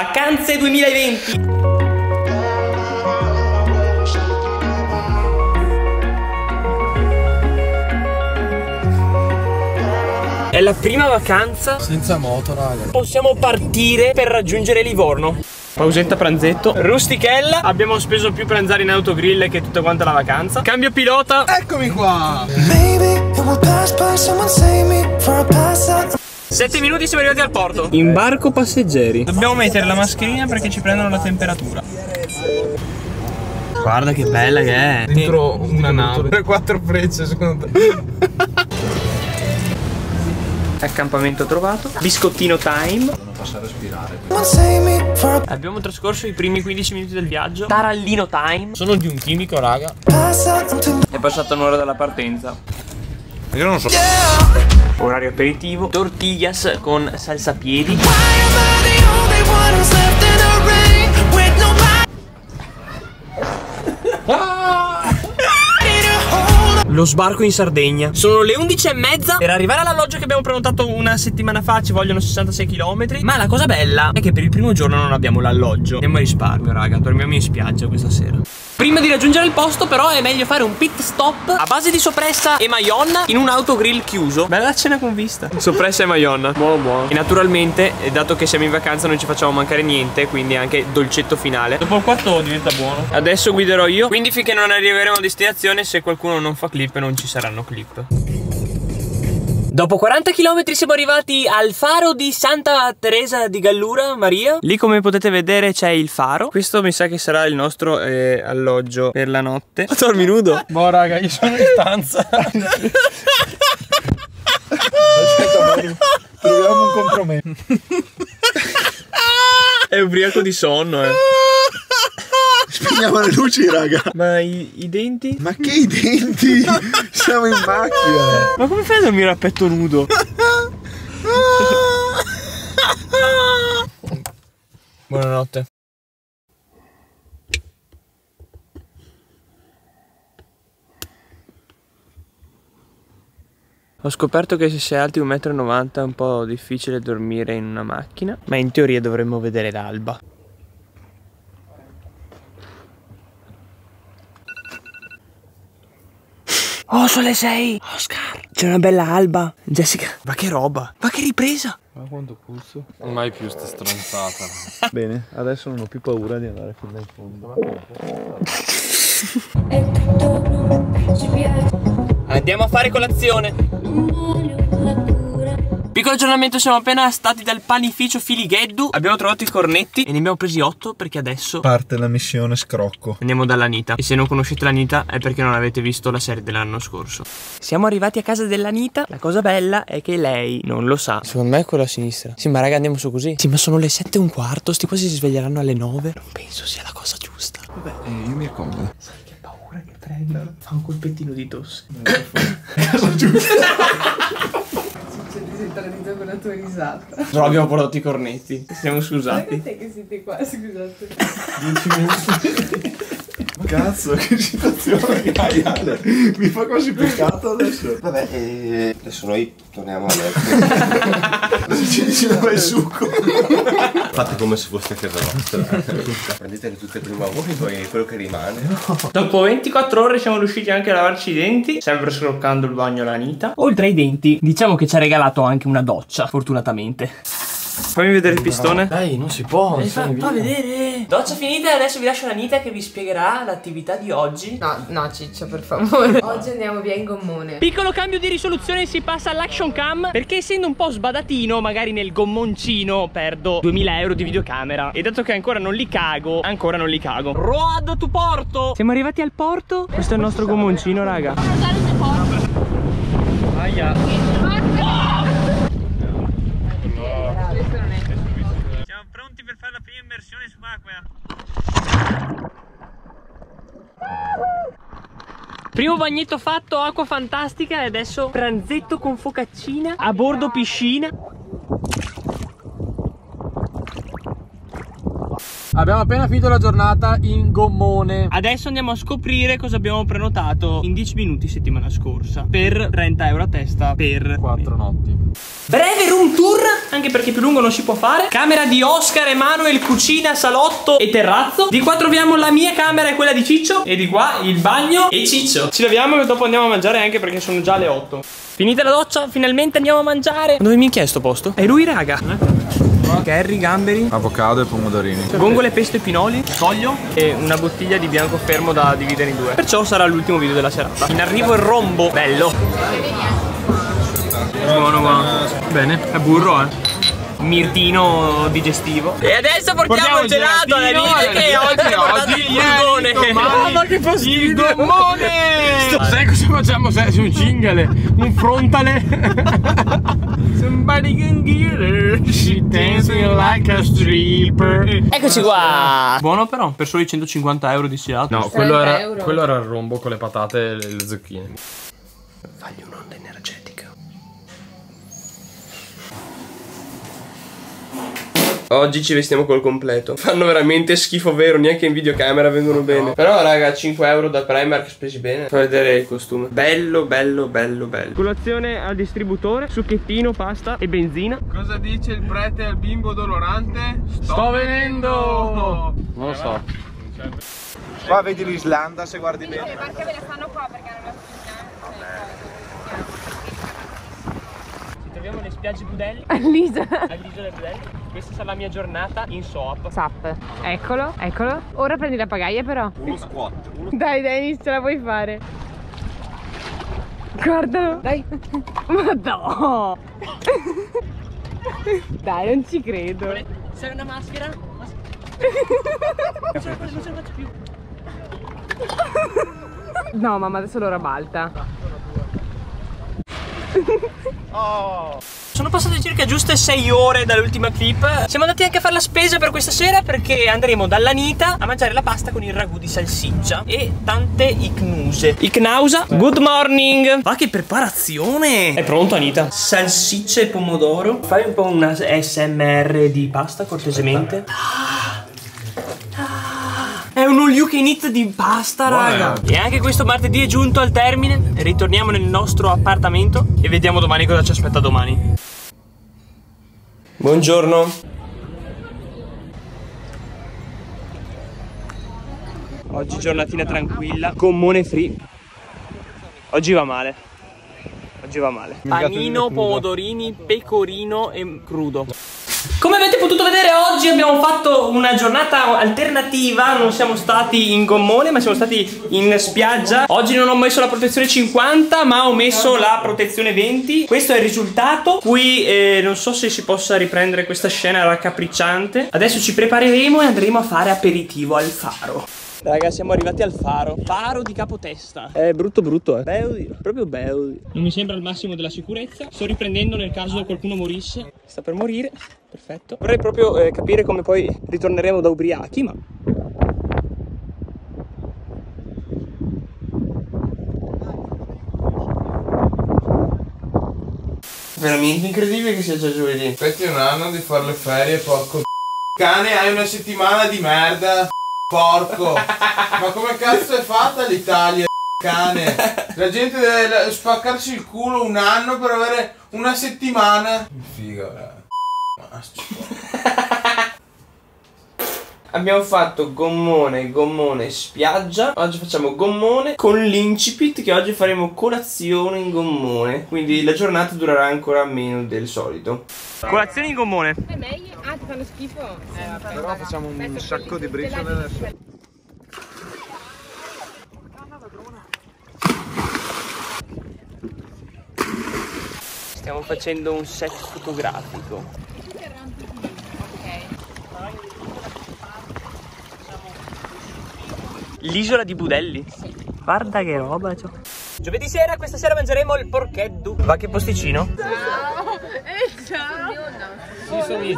Vacanze 2020 È la prima vacanza Senza moto, raga. Possiamo partire per raggiungere Livorno Pausetta pranzetto Rustichella Abbiamo speso più pranzare in autogrill che tutta quanta la vacanza Cambio pilota Eccomi qua. Maybe it will pass by. Someone save me for a pass out. 7 minuti siamo arrivati al porto. Imbarco passeggeri. Dobbiamo mettere la mascherina perché ci prendono la temperatura. Guarda che bella che è. Dentro una nave. Quattro frecce, secondo te. Accampamento trovato. Biscottino time. Me for a Abbiamo trascorso i primi 15 minuti del viaggio. Tarallino time. Sono di un chimico, raga. È passata un'ora dalla partenza. Io non so. Orario aperitivo. Tortillas con salsa piedi. In Lo sbarco in Sardegna. Sono le 11 e mezza. Per arrivare all'alloggio che abbiamo prenotato una settimana fa Ci vogliono 66 km Ma la cosa bella è che per il primo giorno non abbiamo l'alloggio. Andiamo a risparmio raga. Dormiamo in spiaggia questa sera Prima di raggiungere il posto però è meglio fare un pit stop a base di soppressa e maionna in un autogrill chiuso. Bella cena con vista. Soppressa e maionna. Buono buono. E naturalmente, eh, dato che siamo in vacanza non ci facciamo mancare niente, quindi anche dolcetto finale. Dopo il quarto diventa buono. Adesso guiderò io, quindi finché non arriveremo a destinazione se qualcuno non fa clip non ci saranno clip. Dopo 40 km siamo arrivati al faro di Santa Teresa di Gallura, Maria. Lì come potete vedere c'è il faro. Questo mi sa che sarà il nostro eh, alloggio per la notte. Ma dormi nudo? Boh, raga, io sono in stanza. Aspetta, Mario. Troviamo un compromesso. È ubriaco di sonno, eh. Spegniamo le luci, raga. Ma i, i denti? Ma che i denti? Siamo in macchina. Ma come fai a dormire a petto nudo? Buonanotte. Ho scoperto che se sei alti 1,90 m è un po' difficile dormire in una macchina, ma in teoria dovremmo vedere l'alba. Oh, sono le 6! Oscar! C'è una bella alba! Jessica! Ma che roba! Ma che ripresa! Ma quanto pulso? Mai più sta stronzata. Bene, adesso non ho più paura di andare fino in fondo. Andiamo a fare colazione! Piccolo aggiornamento, siamo appena stati dal panificio Filigheddu. Abbiamo trovato i cornetti e ne abbiamo presi 8 perché adesso Parte la missione scrocco. andiamo dall'Anita. E se non conoscete l'Anita è perché non avete visto la serie dell'anno scorso. Siamo arrivati a casa dell'Anita. La cosa bella è che lei non lo sa. Secondo me è quella a sinistra. Sì, ma raga, andiamo su così. Sì, ma sono le 7 e un quarto. Sti quasi si sveglieranno alle 9. Non penso sia la cosa giusta. Vabbè, eh, io mi accomodo. Che paura che prenda. Fa un colpettino di tosse. C'è desentralizzato con la tua risata. Però abbiamo portato i cornetti. Siamo scusati. Perché che siete qua, scusate. 10 minuti. Cazzo, che situazione hai Ale? Mi fa quasi peccato adesso. Vabbè, eh, adesso noi torniamo a letto. Ci dici dove è il succo. Fate come se foste a casa vostra. Prendetele tutte prima voi, poi quello che rimane. Dopo 24 ore siamo riusciti anche a lavarci i denti, sempre scroccando il bagno l'Anita. Oltre ai denti, diciamo che ci ha regalato anche una doccia, fortunatamente. Fammi vedere il pistone. Dai, non si può. Eh, fa, fa vedere. Doccia finita e adesso vi lascio l'Anita che vi spiegherà l'attività di oggi. No, no, Ciccio, per favore. Oggi andiamo via in gommone. Piccolo cambio di risoluzione si passa all'action cam perché essendo un po' sbadatino magari nel gommoncino perdo 2000 euro di videocamera e dato che ancora non li cago ancora non li cago Road to Porto Siamo arrivati al porto Questo è il nostro gommoncino raga Siamo pronti per fare la prima immersione subacquea Primo bagnetto fatto, acqua fantastica e adesso pranzetto con focaccina a bordo piscina. Abbiamo appena finito la giornata in gommone. Adesso andiamo a scoprire cosa abbiamo prenotato in 10 minuti settimana scorsa per 30 euro a testa per 4 notti. Breve room tour, anche perché più lungo non si può fare. Camera di Oscar, Emanuel, cucina, salotto e terrazzo. Di qua troviamo la mia camera e quella di Ciccio. E di qua il bagno e Ciccio. Ci laviamo e dopo andiamo a mangiare anche perché sono già le 8. Finita la doccia, finalmente andiamo a mangiare. Dove mi hai chiesto posto? È lui, raga. Curry, gamberi, Avocado e pomodorini. Vongole, pesto e pinoli, soglio e una bottiglia di bianco fermo da dividere in due. Perciò sarà l'ultimo video della serata. In arrivo il rombo. Bello. Buono, buono. Bene, è burro, eh. Mirtino digestivo. E adesso portiamo, il gelato alla Lide che oggi ha portato il burgone. Mamma che fastidio! Il gommone! Sai cosa facciamo se un cingale? Un frontale? Somebody can get her. She dancing like a stripper. Eccoci qua. Buono però, per soli 150 euro di gelato. No, quello 30 era, quello era il rombo con le patate e le zucchine. Fagli un'onda energetica. Oggi ci vestiamo col completo. Fanno veramente schifo vero, neanche in videocamera vengono bene. Però raga, 5 euro da Primark spesi bene. Fa vedere il costume. Bello, bello, bello, bello. Colazione al distributore, succhettino, pasta e benzina. Cosa dice il prete al bimbo dolorante? Sto, venendo! Non lo so. Qua vedi l'Islanda se guardi bene. Perché ve le fanno qua perché hanno Ci troviamo alle spiagge Budelli, Lisa. all'isola Budelli. Questa sarà la mia giornata in SOAP. Sap. Eccolo, eccolo. Ora prendi la pagaia però. Uno squat. Uno... Dai, dai, ce la puoi fare. Guardalo. Dai. Ma no. Dai, non ci credo. Serve una maschera? Non ce la faccio, non ce la faccio più. No, mamma, adesso l'ora balta. Sono passate circa giuste 6 ore dall'ultima clip. Siamo andati anche a fare la spesa per questa sera perché andremo dall'Anita a mangiare la pasta con il ragù di salsiccia e tante icnuse. Icnausa, good morning. Ma che preparazione! È pronto Anita? Salsiccia e pomodoro. Fai un po' una SMR di pasta cortesemente. È un all you can eat di pasta, raga. E anche questo martedì è giunto al termine. Ritorniamo nel nostro appartamento e vediamo domani cosa ci aspetta domani. Buongiorno. Oggi giornatina tranquilla, gommone free. Oggi va male. Oggi va male. Panino, pomodorini, pecorino e crudo. Potuto vedere oggi abbiamo fatto una giornata alternativa, non siamo stati in gommone ma siamo stati in spiaggia. Oggi non ho messo la protezione 50 ma ho messo la protezione 20. Questo è il risultato. Qui eh, non so se si possa riprendere questa scena raccapricciante. Adesso ci prepareremo e andremo a fare aperitivo al faro. Raga, siamo arrivati al faro. Faro di capotesta. È brutto brutto, eh. Beudi, proprio beudi. Non mi sembra il massimo della sicurezza. Sto riprendendo nel caso qualcuno morisse. Sta per morire. Perfetto. Vorrei proprio eh, capire come poi ritorneremo da ubriachi, ma Veramente incredibile che sia già giovedì. Aspetti un anno di fare le ferie, porco Cane, hai una settimana di merda, porco. Ma come cazzo è fatta l'Italia, cane? La gente deve spaccarsi il culo un anno per avere una settimana. Figa, eh. Abbiamo fatto gommone, gommone, spiaggia. Oggi facciamo gommone con l'incipit che oggi faremo colazione in gommone. Quindi la giornata durerà ancora meno del solito. Colazione in gommone. È meglio. Ah, ti fanno schifo? Eh, vabbè. Però facciamo un sacco di briciole adesso. Stiamo facendo un set fotografico. L'isola di Budelli. Guarda che roba c'ho. Giovedì sera, questa sera mangeremo il porcheddu. Va che posticino? Ciao. E ciao. Sì.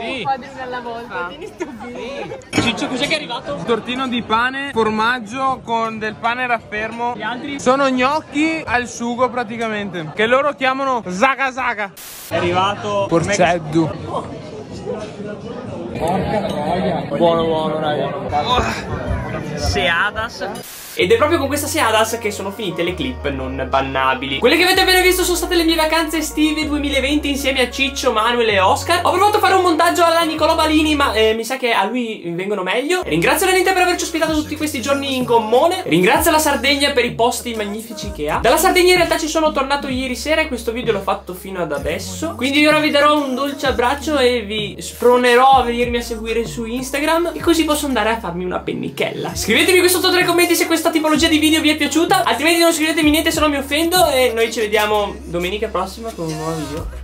Sì. alla volta. Video. Ciccio, cos'è che è arrivato? Tortino di pane, formaggio con del pane raffermo. Gli altri? Sono gnocchi al sugo praticamente, che loro chiamano zaga zaga. È arrivato Porceddu. Buono, buono, raga. Oh, Seadas. Ed è proprio con questa Seadas che sono finite le clip non bannabili. Quelle che avete appena visto sono state le mie vacanze estive 2020 insieme a Ciccio, Manuel e Oscar. Ho provato a fare un montaggio alla Nicolò Balini, ma eh, mi sa che a lui vengono meglio. Ringrazio la Ninte per averci ospitato tutti questi giorni in gommone. Ringrazio la Sardegna per i posti magnifici che ha. Dalla Sardegna in realtà ci sono tornato ieri sera e questo video l'ho fatto fino ad adesso. Quindi ora vi darò un dolce abbraccio e vi spronerò a venirmi a seguire su Instagram e così posso andare a farmi una pennichella. Scrivetemi qui sotto nei commenti se questa tipologia di video vi è piaciuta, altrimenti non scrivetemi niente se no mi offendo e noi ci vediamo domenica prossima con un nuovo video.